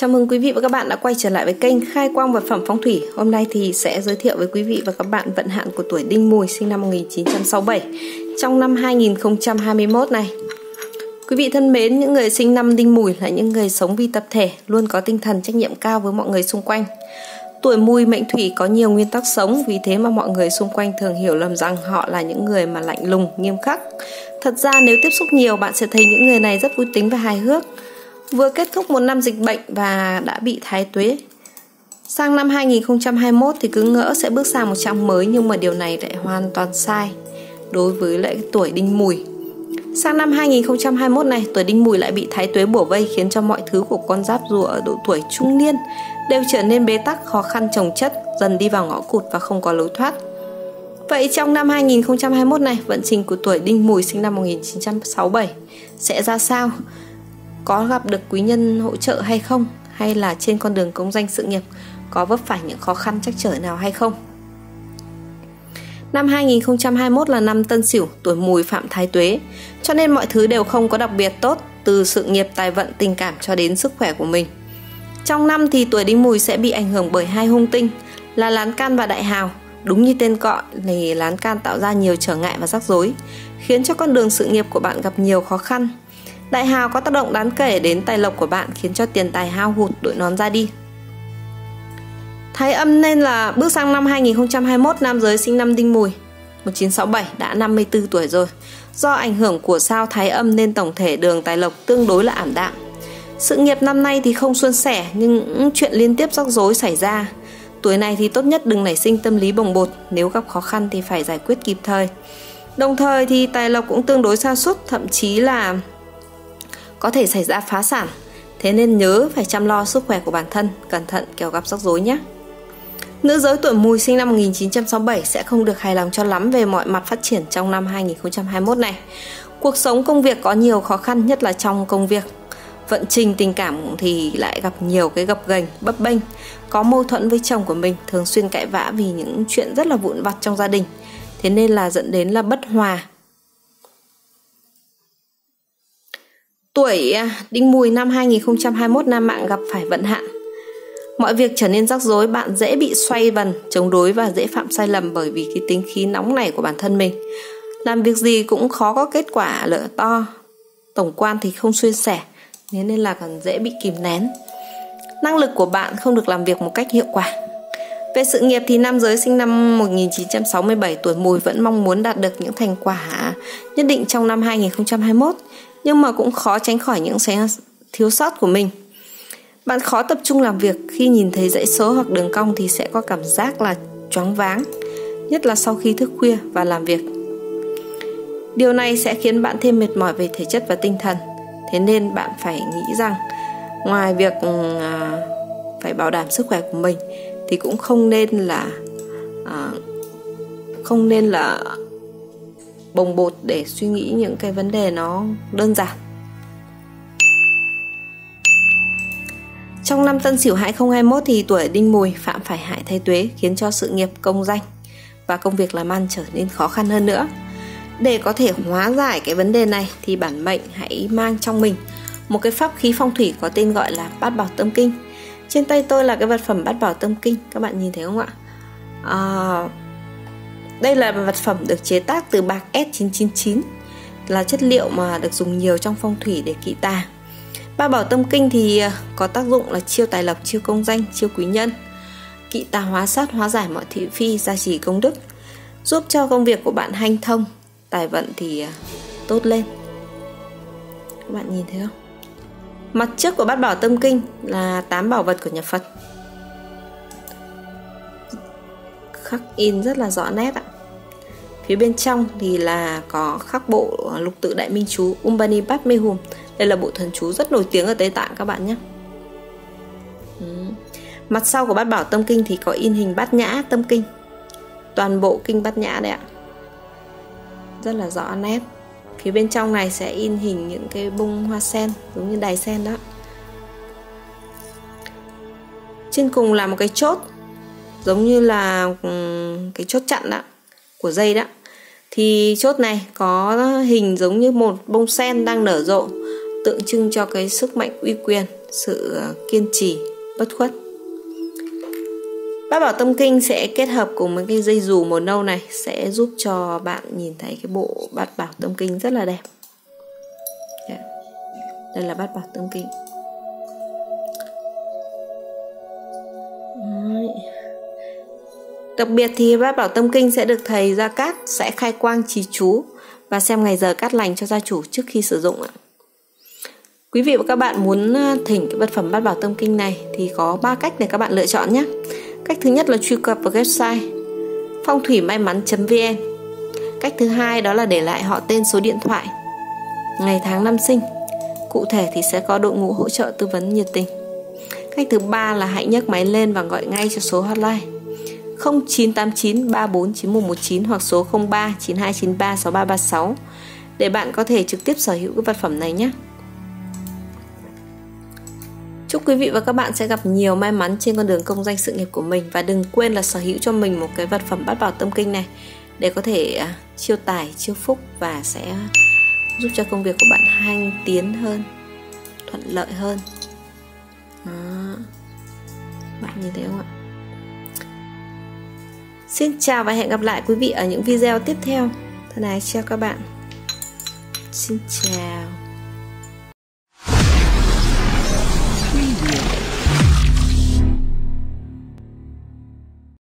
Chào mừng quý vị và các bạn đã quay trở lại với kênh Khai quang vật phẩm phong thủy. Hôm nay thì sẽ giới thiệu với quý vị và các bạn vận hạn của tuổi Đinh Mùi sinh năm 1967 trong năm 2021 này. Quý vị thân mến, những người sinh năm Đinh Mùi là những người sống vì tập thể, luôn có tinh thần trách nhiệm cao với mọi người xung quanh. Tuổi Mùi mệnh thủy có nhiều nguyên tắc sống, vì thế mà mọi người xung quanh thường hiểu lầm rằng họ là những người mà lạnh lùng, nghiêm khắc. Thật ra nếu tiếp xúc nhiều, bạn sẽ thấy những người này rất vui tính và hài hước Vừa kết thúc một năm dịch bệnh và đã bị thái tuế. Sang năm 2021 thì cứ ngỡ sẽ bước sang một trang mới nhưng mà điều này lại hoàn toàn sai đối với lại tuổi đinh mùi. Sang năm 2021 này, tuổi đinh mùi lại bị thái tuế bổ vây khiến cho mọi thứ của con giáp rùa ở độ tuổi trung niên đều trở nên bế tắc, khó khăn trồng chất, dần đi vào ngõ cụt và không có lối thoát. Vậy trong năm 2021 này, vận trình của tuổi đinh mùi sinh năm 1967 sẽ ra sao? Có gặp được quý nhân hỗ trợ hay không hay là trên con đường công danh sự nghiệp có vấp phải những khó khăn trắc trở nào hay không Năm 2021 là năm Tân Sửu, tuổi Mùi phạm thái tuế, cho nên mọi thứ đều không có đặc biệt tốt, từ sự nghiệp, tài vận, tình cảm cho đến sức khỏe của mình. Trong năm thì tuổi Đinh Mùi sẽ bị ảnh hưởng bởi hai hung tinh là Lán Can và Đại Hào. Đúng như tên gọi thì Lán Can tạo ra nhiều trở ngại và rắc rối, khiến cho con đường sự nghiệp của bạn gặp nhiều khó khăn, Đại hào có tác động đáng kể đến tài lộc của bạn khiến cho tiền tài hao hụt đội nón ra đi. Thái âm nên là bước sang năm 2021 nam giới sinh năm Đinh Mùi 1967 đã 54 tuổi rồi. Do ảnh hưởng của sao Thái âm nên tổng thể đường tài lộc tương đối là ảm đạm. Sự nghiệp năm nay thì không suôn sẻ nhưng những chuyện liên tiếp rắc rối xảy ra. Tuổi này thì tốt nhất đừng nảy sinh tâm lý bồng bột, nếu gặp khó khăn thì phải giải quyết kịp thời. Đồng thời thì tài lộc cũng tương đối sa sút, thậm chí là có thể xảy ra phá sản. Thế nên nhớ phải chăm lo sức khỏe của bản thân, cẩn thận kẻo gặp rắc rối nhé. Nữ giới tuổi mùi sinh năm 1967 sẽ không được hài lòng cho lắm về mọi mặt phát triển trong năm 2021 này. Cuộc sống công việc có nhiều khó khăn nhất là trong công việc. Vận trình tình cảm thì lại gặp nhiều cái gập ghềnh, bấp bênh, có mâu thuẫn với chồng của mình, thường xuyên cãi vã vì những chuyện rất là vụn vặt trong gia đình. Thế nên là dẫn đến là bất hòa, Tuổi à, Đinh Mùi năm 2021 Nam Mạng gặp phải vận hạn. Mọi việc trở nên rắc rối, bạn dễ bị xoay vần, chống đối và dễ phạm sai lầm bởi vì cái tính khí nóng này của bản thân mình. Làm việc gì cũng khó có kết quả lỡ to. Tổng quan thì không xuyên sẻ, nên là còn dễ bị kìm nén. Năng lực của bạn không được làm việc một cách hiệu quả. Về sự nghiệp thì nam giới sinh năm 1967 tuổi mùi vẫn mong muốn đạt được những thành quả nhất định trong năm 2021 nhưng mà cũng khó tránh khỏi những thiếu sót của mình. Bạn khó tập trung làm việc khi nhìn thấy dãy số hoặc đường cong thì sẽ có cảm giác là choáng váng nhất là sau khi thức khuya và làm việc. Điều này sẽ khiến bạn thêm mệt mỏi về thể chất và tinh thần. Thế nên bạn phải nghĩ rằng ngoài việc ừ, à, phải bảo đảm sức khỏe của mình thì cũng không nên là à, không nên là bồng bột để suy nghĩ những cái vấn đề nó đơn giản Trong năm Tân Sửu 2021 thì tuổi Đinh Mùi phạm phải hại thay tuế khiến cho sự nghiệp công danh và công việc làm ăn trở nên khó khăn hơn nữa. Để có thể hóa giải cái vấn đề này thì bản mệnh hãy mang trong mình một cái pháp khí phong thủy có tên gọi là bát bảo tâm kinh. Trên tay tôi là cái vật phẩm bát bảo tâm kinh, các bạn nhìn thấy không ạ? À, đây là vật phẩm được chế tác từ bạc S999 là chất liệu mà được dùng nhiều trong phong thủy để kỵ tà. Ba bảo tâm kinh thì ờ, có tác dụng là chiêu tài lộc, chiêu công danh, chiêu quý nhân, kỵ tà hóa sát, hóa giải mọi thị phi, gia trì công đức, giúp cho công việc của bạn hanh thông, tài vận thì ờ, tốt lên. Các bạn nhìn thấy không? Mặt trước của bát bảo tâm kinh là tám bảo vật của nhà Phật khắc in rất là rõ nét ạ phía bên trong thì là có khắc bộ ờ, lục tự đại minh chú Umbani Padme Hum đây là bộ thần chú rất nổi tiếng ở Tây Tạng các bạn nhé. Ừ. mặt sau của bát bảo tâm kinh thì có in hình bát nhã tâm kinh. Toàn bộ kinh bát nhã đấy ạ. Rất là rõ nét. Phía bên trong này sẽ in hình những cái bông hoa sen, giống như đài sen đó. Trên cùng là một cái chốt, giống như là cái chốt chặn đó, của dây đó thì chốt này có hình giống như một bông sen đang nở rộ, tượng trưng cho cái sức mạnh uy quyền, sự ờ, kiên trì, bất khuất Bát bảo tâm kinh sẽ kết hợp cùng với cái dây dù màu nâu này sẽ giúp cho bạn nhìn thấy cái bộ bát bảo tâm kinh rất là đẹp. Dạ. Đây là bát bảo tâm kinh. Đặc biệt thì bát bảo tâm kinh sẽ được thầy Gia Cát sẽ khai quang trì chú và xem ngày giờ cát lành cho gia chủ trước khi sử dụng ạ. Quý vị và các bạn muốn ờ, thỉnh cái vật phẩm bát bảo tâm kinh này thì có 3 cách để các bạn lựa chọn nhé. Cách thứ nhất là truy cập vào website phong thủy may mắn.vn. Cách thứ hai đó là để lại họ tên số điện thoại, ngày tháng năm sinh. Cụ thể thì sẽ có đội ngũ hỗ trợ tư vấn nhiệt tình. Cách thứ ba là hãy nhấc máy lên và gọi ngay cho số hotline 0989 349119 hoặc số 03 9293 6336 để bạn có thể trực tiếp sở hữu cái vật phẩm này nhé. Chúc quý vị và các bạn sẽ gặp nhiều may mắn trên con đường công danh sự nghiệp của mình và đừng quên là sở hữu cho mình một cái vật phẩm bát bảo tâm kinh này để có thể à, chiêu tài, chiêu phúc và sẽ giúp cho công việc của bạn hanh tiến hơn, thuận lợi hơn. Đó. Bạn nhìn thấy không ạ? Xin chào và hẹn gặp lại quý vị ở những video tiếp theo. Thân ái chào các bạn. Xin chào.